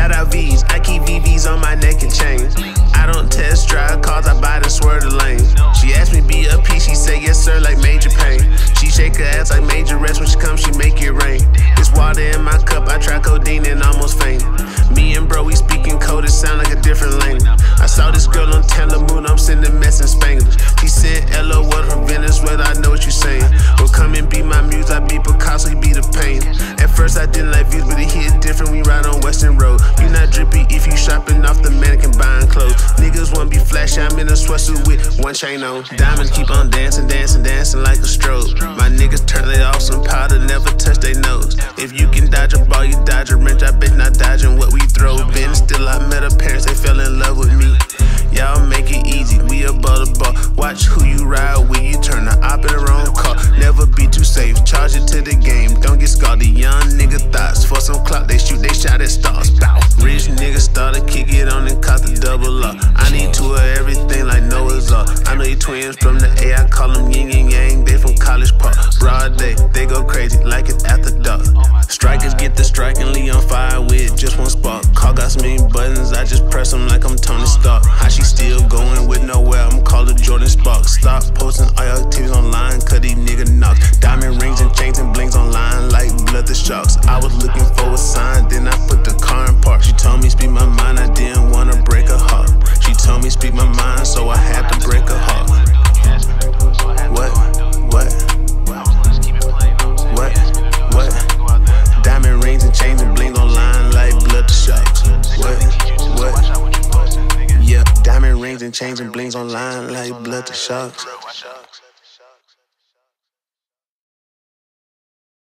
Shout out Veeze, I keep VVs on my neck and chains. I don't test drive cars, I buy the swerve the lane. She asked me be a P, she say yes sir like Major Payne. She shake her ass like majorettes when she come, she make it rain. It's water in my cup, I try codeine and almost faint. Me and bro, we speaking code, it sound like a different lane. I saw this girl on Telemundo, I'm sending mess in Spanglish. She said, hello, what her Venezuela, I know what you saying. Well, come and be my muse, I be Picasso, you be the pain. First, I didn't like views, but it hit different, we ride on Weston Road. You not drippy if you shopping off the mannequin buying clothes. Niggas wanna be flashy, I'm in a sweatsuit with one chain on. Diamonds keep on dancing, dancing, dancing like a strobe. My niggas turn it off get scarred. The young nigga thoughts, for some clock, they shoot, they shot at stars. Bow. Rich nigga started kick it on and cost a double up. I need two of everything like Noah's Ark. I know you twins from the A, I call them yin and yang, they from College Park. Broad day, they go crazy like it's after dark. Strikers get the leave on fire with just one spark. Car got so many buttons, I just press them like I'm Tony Stark. How she still going with nowhere, I'm sign, then I put the car in park. She told me speak my mind, I didn't wanna break her heart. She told me speak my mind, so I had to break her heart. What? What? What? What? Diamond rings and chains and bling online like blood to sharks. What? What? Yeah, diamond rings and chains and blings online like blood the sharks.